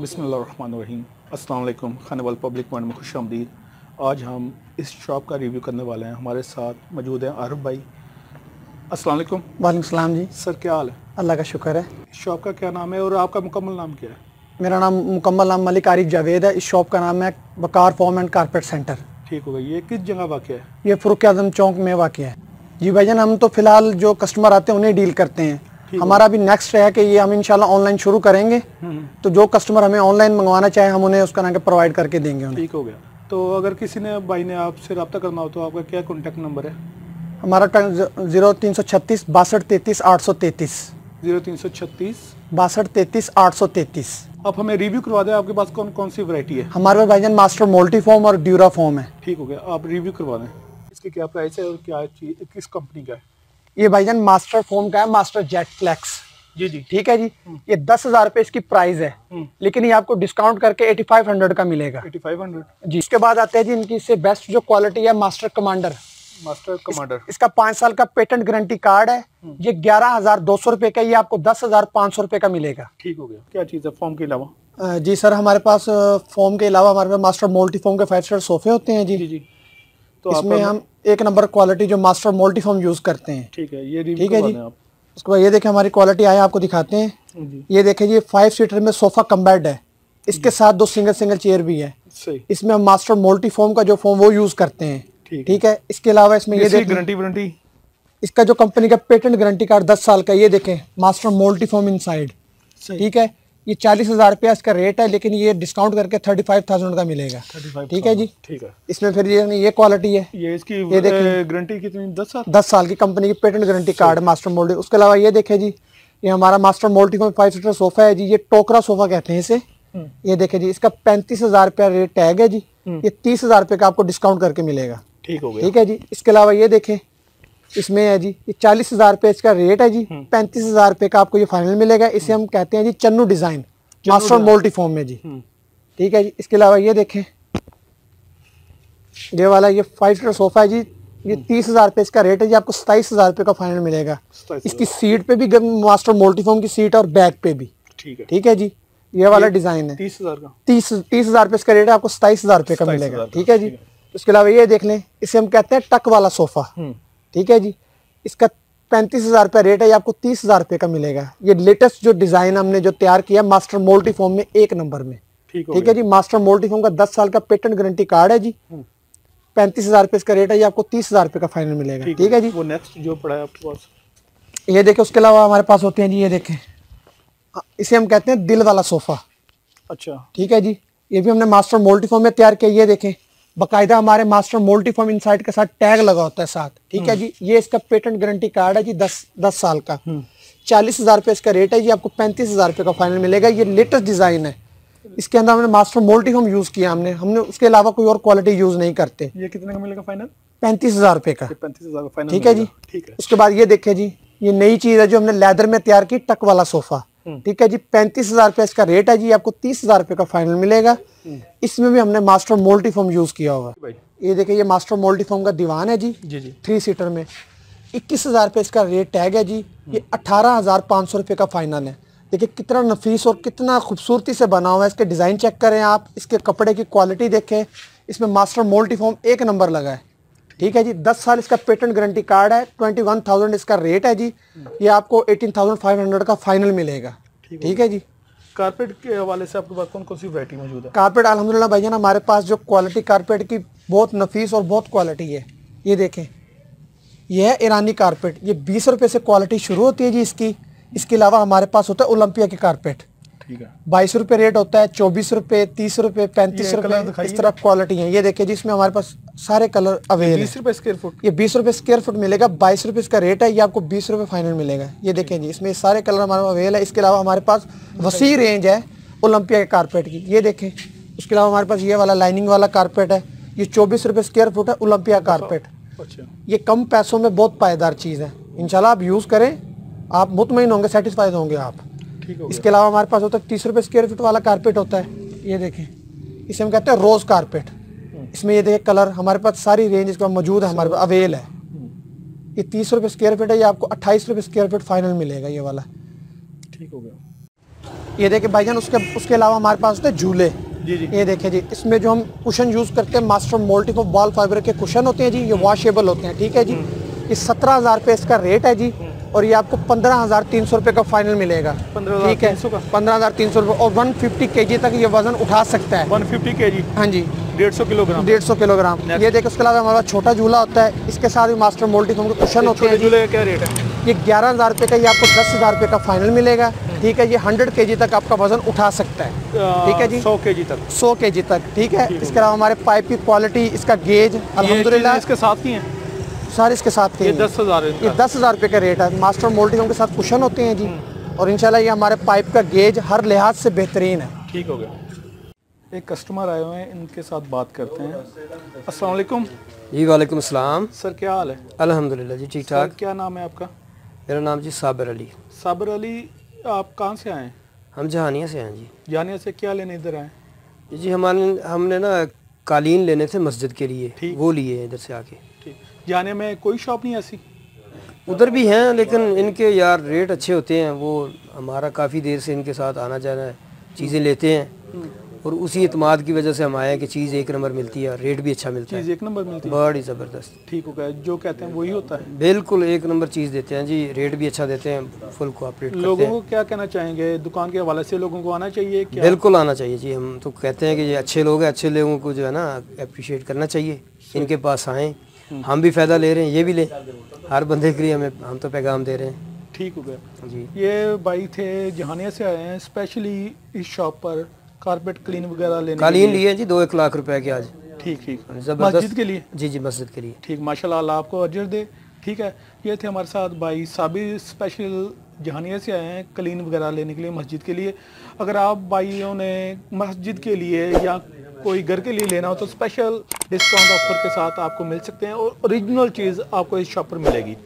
बिसमीम अल्लाम खाने वाल पब्लिक पॉइंट में खुश आमदीद। आज हम इस शॉप का रिव्यू करने वाले हैं। हमारे साथ मौजूद हैं आरफ भाई। अस्सलाम वालेकुम सलाम जी। सर क्या हाल है? अल्लाह का शुक्र है। शॉप का क्या नाम है और आपका मुकम्मल नाम क्या है? मेरा नाम मुकम्मल नाम मलिक आरिफ जावेद है। इस शॉप का नाम है बकार फॉर्म एंड कारपेट सेंटर। ठीक हो गया। ये किस जगह वाक़ है? ये फ़रुख आज़म चौक में वाक़ है। जी भाईजान हम तो फ़िलहाल जो कस्टमर आते हैं उन्हें डील करते हैं। हमारा भी नेक्स्ट है कि ये हम इंशाल्लाह ऑनलाइन शुरू करेंगे। तो जो कस्टमर हमें ऑनलाइन मंगवाना चाहे हम उन्हें उसका नाम प्रोवाइड करके देंगे उन्हें। ठीक हो गया। तो अगर किसी ने भाई ने आपसे रब्ता करना हो तो आपका क्या कॉन्टैक्ट नंबर है? हमारा ज़ीरो तीन सौ छत्तीस बासठ तैतीस आठ सौ तैतीस। ज़ीरो तीन सौ छत्तीस। बासठ तैतीस आठ सौ तैतीस। आप हमें रिव्यू करवा दें आपके पास कौन कौन सी वैरायटी है? हमारे पास भाईजान मास्टर मोल्टी फॉर्म और ड्यूरा फॉर्म है। ठीक हो गया आप रिव्यू करवा दें। इसकी क्या प्राइस है और क्या चीज़ किस कंपनी का है? ये भाईजान मास्टर फॉर्म का है मास्टर जेट फ्लेक्स। जी जी। ठीक है जी? ये दस हज़ार रुपए इसकी प्राइस है। हम्म। लेकिन ये आपको डिस्काउंट करके एटी फाइव हंड्रेड का मिलेगा। Eighty five hundred. जी इसके बाद आते हैं जी इनकी इससे बेस्ट जो क्वालिटी है मास्टर कमांडर मास्टर कमांडर इस, इसका पाँच साल का पेटेंट गारंटी कार्ड है। हम्म। ये ग्यारह हज़ार दो सौ रुपए का ये आपको दस हज़ार पाँच सौ रुपए का मिलेगा। ठीक हो गया। क्या चीज़ है? फॉर्म के अलावा? जी सर हमारे पास फॉर्म के अलावा हमारे पास मास्टर मोल्टी फॉर्म के फाइव स्टार सोफे होते हैं जी। जी जी। तो इसमें हम एक नंबर क्वालिटी जो मास्टर मोल्टी फॉर्म यूज़ करते हैं। ठीक है ये ठीक है जी? आप। उसके बाद ये देखें हमारी क्वालिटी आए आपको दिखाते हैं। जी। ये देखें जी फाइव सीटर में सोफा कम बेड है। इसके साथ दो सिंगल सिंगल चेयर भी है। सही। इसमें हम मास्टर मोल्टी फॉर्म का जो फॉर्म वो यूज़ करते हैं। ठीक है। इसके अलावा इसमें ये गारंटी वारंटी इसका जो कंपनी का पेटेंट गारंटी कार्ड दस साल का ये देखें मास्टर मोल्टी फॉर्म इनसाइड ठीक है? ये चालीस हज़ार रुपया इसका रेट है लेकिन ये डिस्काउंट करके थर्टी फाइव थाउज़ेंड का मिलेगा। ठीक है जी? ठीक है। इसमें फिर ये ये क्वालिटी है। ये इसकी ये देखिए। गारंटी कितनी दस साल? दस साल की कंपनी की patent guarantee card master mould उसके अलावा ये देखे जी ये हमारा master molty foam five seater sofa है जी ये टोकरा सोफा कहते हैं इसे। हम्म। ये देखे जी इसका पैंतीस हज़ार रुपया रेट टैग है जी। ये तीस हज़ार रुपये का आपको डिस्काउंट करके मिलेगा। ठीक हो गया। ठीक है जी? इसके अलावा ये देखें इसमें है जी ये चालीस हज़ार रुपये इसका रेट है जी पैंतीस हज़ार रुपये का आपको ये फाइनल मिलेगा। इसे हम कहते हैं जी Channu design Master Molty Foam में जी। हम्म, ठीक है जी इसके अलावा ये देखें। ये वाला ये फाइव सीटर सोफा है जी ये तीस हज़ार रुपये इसका रेट है जी आपको सताईस हज़ार रुपये का फाइनल मिलेगा। इसकी सीट पे भी मास्टर मोल्टी फॉर्म की सीट और बैक पे भी। ठीक है। ठीक है जी ये वाला डिज़ाइन है। तीस हज़ार का। तीस तीस हज़ार रुपये इसका रेट है आपको सताईस हज़ार रुपये का मिलेगा। ठीक है जी। उसके अलावा ये देख लें इसे हम कहते हैं टक वाला सोफा हम्म, ठीक है जी? इसका पैंतीस हज़ार रुपया रेट है ये आपको तीस हज़ार रुपये का मिलेगा। ये लेटेस्ट जो डिज़ाइन हमने जो तैयार किया मास्टर मोल्टी फॉर्म में एक नंबर में। ठीक है जी? मास्टर मोल्टी फॉर्म का दस साल का पेटेंट गारंटी कार्ड है जी। हम्म। पैंतीस हज़ार रुपये इसका रेट है ये आपको तीस हज़ार रुपये का फाइनल मिलेगा। ठीक ठीक है जी? वो नेक्स्ट जो पड़ा है आपके पास। ये देखें उसके अलावा हमारे पास होते हैं जी ये देखें। इसे हम कहते हैं दिल वाला सोफा। अच्छा। ठीक है जी? ये भी हमने मास्टर मोल्टी फॉर्म में तैयार किया ये देखें। बकायदा हमारे मास्टर मोल्टी फॉर्म इनसाइड के साथ टैग लगा होता है साथ। ठीक है जी? ये इसका पेटेंट गारंटी कार्ड है जी दस दस साल का। चालीस हज़ार रुपये इसका रेट है जी आपको पैंतीस हज़ार रुपये का फाइनल मिलेगा। ये लेटेस्ट डिज़ाइन है। इसके अंदर हमने मास्टर मोल्टी यूज़ किया हमने। हमने उसके अलावा कोई और क्वालिटी यूज़ नहीं करते। ये कितने का मिलेगा फाइनल पैंतीस हज़ार रुपये का। पैंतीस हज़ार का फाइनल ठीक है जी? ठीक है। उसके बाद ये देखे जी ये नई चीज़ है जो हमने लेदर में तैयार की टक वाला सोफा हम्म। ठीक है जी पैंतीस हज़ार रुपये इसका रेट है जी आपको तीस हज़ार रुपये का फाइनल मिलेगा। हम्म। इसमें भी हमने मास्टर मोल्टी फॉर्म यूज़ किया हुआ। ये देखिए ये मास्टर मोल्टी फॉर्म का दीवान है जी। जी जी। थ्री सीटर में। इक्कीस हज़ार रुपये इसका रेट टैग है जी। ये अठारह हज़ार पाँच सौ रुपये का फाइनल है। देखिए कितना नफीस और कितना खूबसूरती से बना हुआ है। इसके डिज़ाइन चेक करें आप इसके कपड़े की क्वालिटी देखें। इसमें मास्टर मोल्टी फॉर्म एक नंबर लगा है। ठीक है जी दस साल इसका पेटेंट गारंटी कार्ड है ट्वेंटी वन थाउज़ेंड इसका रेट है जी। ये आपको एटीन थाउज़ेंड फाइव हंड्रेड का फाइनल मिलेगा। ठीक है जी। कारपेट के हवाले से आपके पास कौन कौन सी वैरायटी मौजूद है? कारपेट अल्हम्दुलिल्लाह भाईजान हमारे पास जो क्वालिटी कारपेट की बहुत नफीस और बहुत क्वालिटी है। ये देखें यह है ईरानी कारपेट ये बीस रुपये से क्वालिटी शुरू होती है जी इसकी। इसके अलावा हमारे पास होता है ओलंपिया के कारपेट बाईस रुपये रेट होता है चौबीस रुपये तीस रुपये पैंतीस रुपये इस तरह क्वालिटी है। ये देखिए जी इसमें हमारे पास सारे कलर अवेलेबल बीस रुपए स्क्वायर फुट ये बीस रुपये स्क्वायर फुट मिलेगा बाईस रुपये इसका रेट है ये आपको बीस रुपये फाइनल मिलेगा। ये देखें जी इसमें सारे कलर हमारे पास अवेलेबल है। इसके अलावा हमारे पास वसी रेंज है ओलंपिया के कारपेट की। ये देखें उसके अलावा हमारे पास ये वाला लाइनिंग वाला कारपेट है ये चौबीस रुपये स्क्वायर फुट है ओलंपिया कारपेट अच्छा। ये कम पैसों में बहुत पायदार चीज़ है। इंशाल्लाह आप यूज़ करें आप मुतमिन होंगे सेटिस्फाइड होंगे आप। इसके अलावा हमारे पास होता है तीस रुपये स्क्वायर फीट वाला कारपेट होता है। ये देखें। इसे हम कहते हैं रोज़ कारपेट इसमें ये देखें कलर हमारे पास सारी रेंज इसका मौजूद है हमारे पास अवेल है। ये तीस रुपये स्क्वायर फीट है ये आपको अट्ठाईस रुपये स्क्वायर फीट फाइनल मिलेगा ये वाला। ठीक हो गया। ये देखिए भाईजान उसके उसके अलावा हमारे पास होते हैं झूले। जी जी। ये देखिए जी इसमें जो हम कुशन यूज़ करते हैं मास्टर मोल्टिफ बॉल फाइबर के कुशन होते हैं जी ये वॉशेबल होते हैं ठीक है जी। ये सत्रह हज़ार रुपये इसका रेट है जी। और ये आपको पंद्रह हज़ार तीन सौ रुपये का फाइनल मिलेगा। ठीक है? पंद्रह हज़ार तीन सौ रुपये और वन फिफ्टी के जी तक ये वज़न उठा सकता है। 150 केजी? हाँ जी। 150 किलोग्राम? डेढ़ सौ किलोग्राम। ये देखिए उसके अलावा हमारा छोटा झूला होता है इसके साथ भी मास्टर मोल्टिफ के कुशन होते हैं। झूले का क्या रेट है? ये ग्यारह हज़ार रुपये का ये आपको दस हज़ार रुपये का फाइनल मिलेगा। ठीक है ये हंड्रेड के जी तक आपका वज़न उठा सकता है। ठीक है जी? 100 केजी तक। सौ के जी तक ठीक है? इसके अलावा हमारे पाइप की क्वालिटी इसका गेज चीज़ें इसके साथ की हैं? सारे इसके साथ के ये दस हज़ार ये दस हज़ार रुपये का रेट है। मास्टर मोल्टिंग के साथ कुशन होते हैं जी। और इंशाल्लाह ये हमारे पाइप का गेज हर लिहाज से बेहतरीन है। ठीक हो गया। एक कस्टमर आए हुए हैं इनके साथ बात करते हैं। अस्सलाम वालेकुम। जी वालेकुम अस्सलाम सर क्या हाल है? अल्हम्दुलिल्लाह जी ठीक ठाक। क्या नाम है आपका? मेरा नाम जी साबिर अली। साबर अली आप कहाँ से आए हैं? हम जहानिया से आए जी। जाने से क्या लेने इधर आए जी हमारे हमने ना कालीन लेने थे मस्जिद के लिए। वो लिए हैं इधर से आके। ठीक। जाने में कोई शॉप नहीं ऐसी? उधर भी हैं लेकिन इनके यार रेट अच्छे होते हैं। वो हमारा काफ़ी देर से इनके साथ आना जाना है चीज़ें लेते हैं। और उसी इतमाद की वजह से हम आए हैं कि चीज़ एक नंबर मिलती है रेट भी अच्छा मिलता चीज़ है एक नंबर मिलती है? बड़ी ज़बरदस्त। ठीक हो गया जो कहते हैं वही होता है। बिल्कुल एक नंबर चीज़ देते हैं जी रेट भी अच्छा देते हैं फुल कोऑपरेट लोगों को क्या कहना चाहेंगे? दुकान के हवाले से लोगों को आना चाहिए क्या? बिल्कुल आना चाहिए जी हम तो कहते हैं कि ये अच्छे लोग हैं अच्छे लोगों को जो है ना अप्रिशिएट करना चाहिए। इनके पास आएँ। हम भी फ़ायदा ले रहे हैं ये भी ले। हर बंदे के लिए हमें हम तो पैगाम दे रहे हैं। ठीक हो गया। जी। ये भाई थे जहानिया से आए हैं स्पेशली इस शॉप पर कारपेट क्लीन वगैरह लेने कालीन लिए। जी दो एक लाख रुपए के आज। ठीक ठीक। मस्जिद के लिए? जी जी मस्जिद के लिए। ठीक माशाल्लाह अल्लाह आपको अजर दे। ठीक है ये थे हमारे साथ भाई साबिर स्पेशल जहानिया से आए हैं क्लीन वगैरह लेने के लिए मस्जिद के लिए। अगर आप भाइयों ने मस्जिद के लिए या कोई घर के लिए लेना हो तो स्पेशल डिस्काउंट ऑफ़र के साथ आपको मिल सकते हैं और ओरिजिनल चीज़ आपको इस शॉप पर मिलेगी।